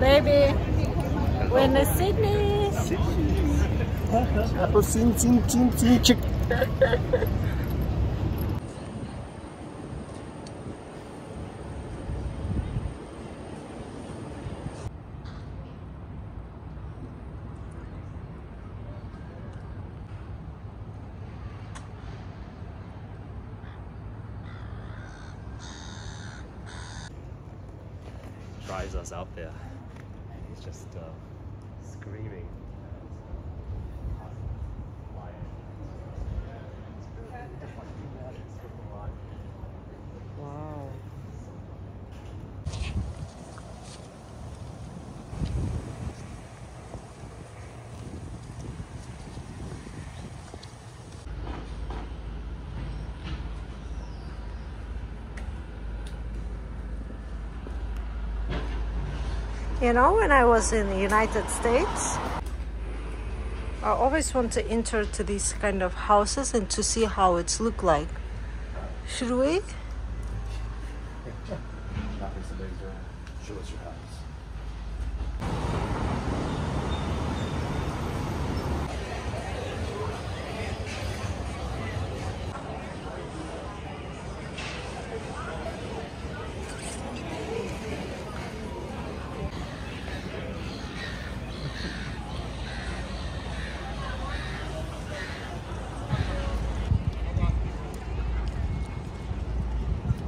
baby. We're in Sydney. Apple sin sin sin sin chick. drives us out there. He's just uh, screaming. You know, when I was in the United States, I always want to enter to these kind of houses and to see how it's look like. Should we?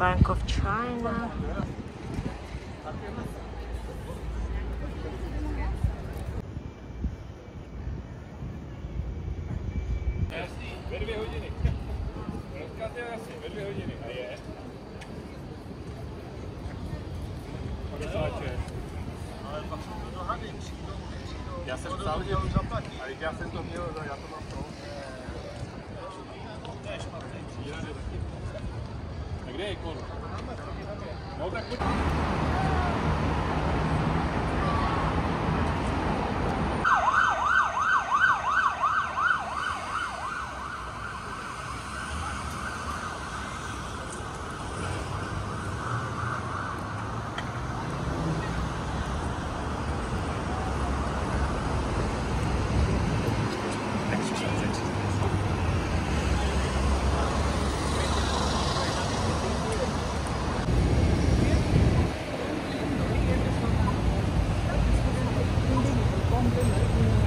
Dohady, of China. Já jsem to měl, já to mám greco. No te escucho. 何?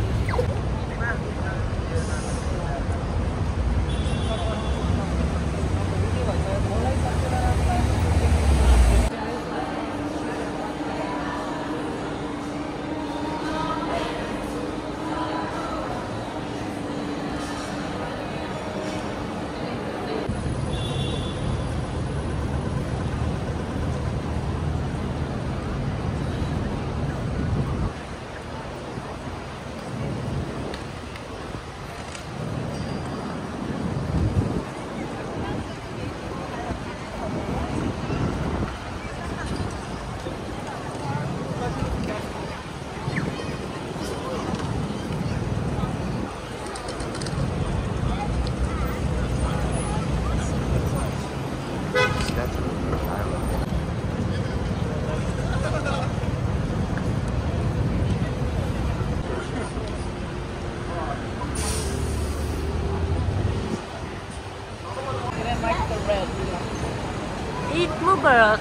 Eid Mubarak.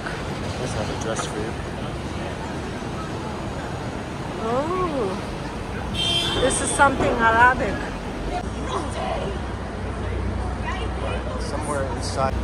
Let's have a dress for you. Oh, this is something Arabic. Somewhere inside.